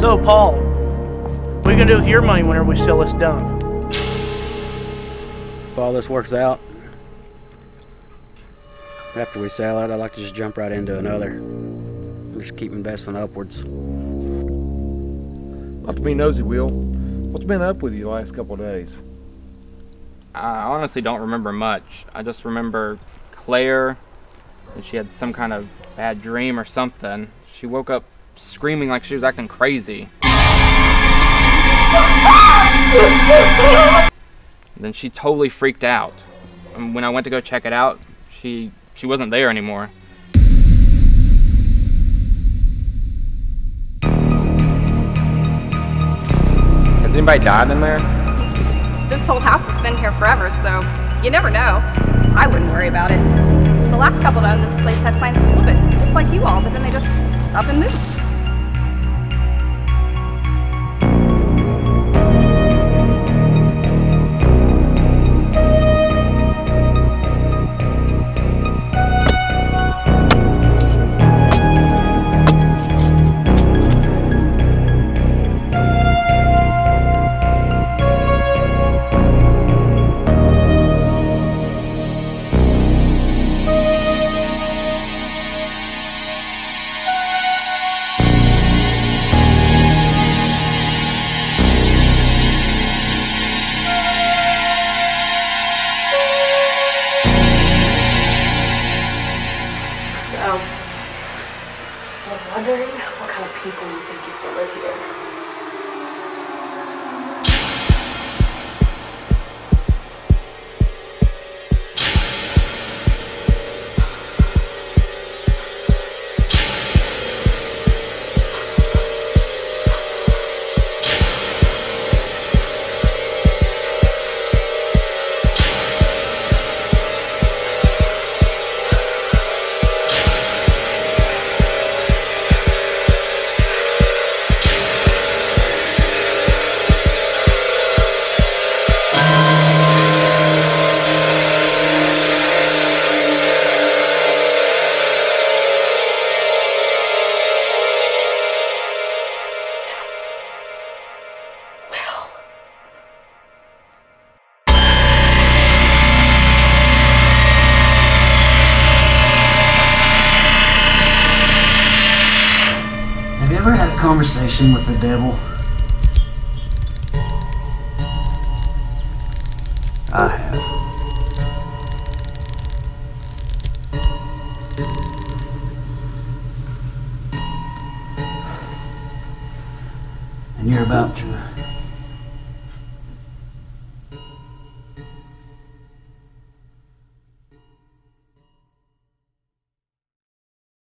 So, Paul, what are you gonna do with your money whenever we sell this dump? If all this works out, after we sell it, I'd like to just jump right into another. Just keep investing upwards. Not to be nosy, Will. What's been up with you the last couple of days? I honestly don't remember much. I just remember Claire, and she had some kind of bad dream or something. She woke up screaming like she was acting crazy. then she totally freaked out. And when I went to go check it out, she she wasn't there anymore. Has anybody died in there? This whole house has been here forever, so you never know. I wouldn't worry about it. The last couple that owned this place had plans to flip it, just like you all, but then they just up and moved. Wondering what kind of people you think used to live here. Ever had a conversation with the devil? I have. And you're about to